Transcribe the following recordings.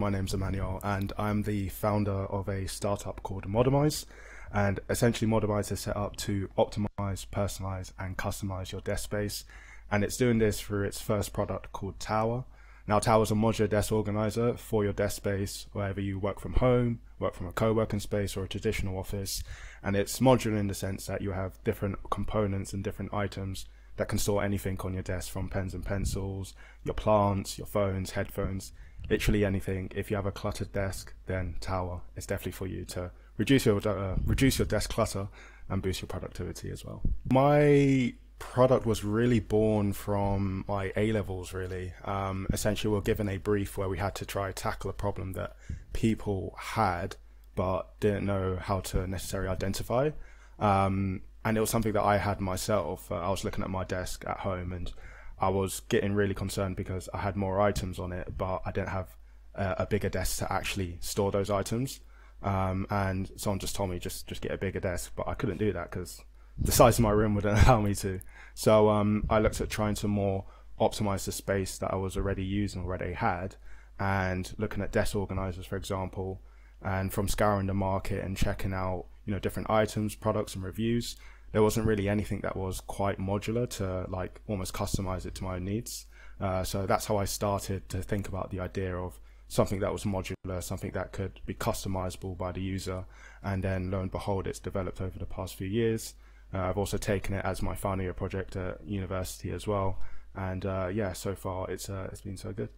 My name's Emmanuel, and I'm the founder of a startup called Modomise. And essentially, Modomise is set up to optimize, personalize, and customize your desk space. And it's doing this through its first product called Tower. Now, Tower is a modular desk organizer for your desk space, wherever you work from home, work from a co working space, or a traditional office. And it's modular in the sense that you have different components and different items that can store anything on your desk from pens and pencils, your plants, your phones, headphones, literally anything. If you have a cluttered desk, then Tower is definitely for you to reduce your uh, reduce your desk clutter and boost your productivity as well. My product was really born from my A levels. Really, um, essentially, we are given a brief where we had to try tackle a problem that people had but didn't know how to necessarily identify. Um, and it was something that I had myself. Uh, I was looking at my desk at home and I was getting really concerned because I had more items on it, but I didn't have uh, a bigger desk to actually store those items. Um, and someone just told me just just get a bigger desk, but I couldn't do that because the size of my room wouldn't allow me to. So um, I looked at trying to more optimize the space that I was already using, already had, and looking at desk organizers, for example, and from scouring the market and checking out you know different items, products, and reviews there wasn't really anything that was quite modular to like almost customize it to my own needs. Uh, so that's how I started to think about the idea of something that was modular, something that could be customizable by the user. And then lo and behold, it's developed over the past few years. Uh, I've also taken it as my final year project at university as well. And uh, yeah, so far it's uh, it's been so good.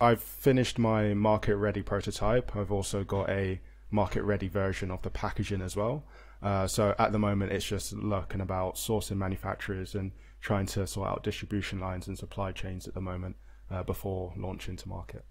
I've finished my market ready prototype. I've also got a market ready version of the packaging as well. Uh, so at the moment, it's just looking about sourcing manufacturers and trying to sort out distribution lines and supply chains at the moment uh, before launching to market.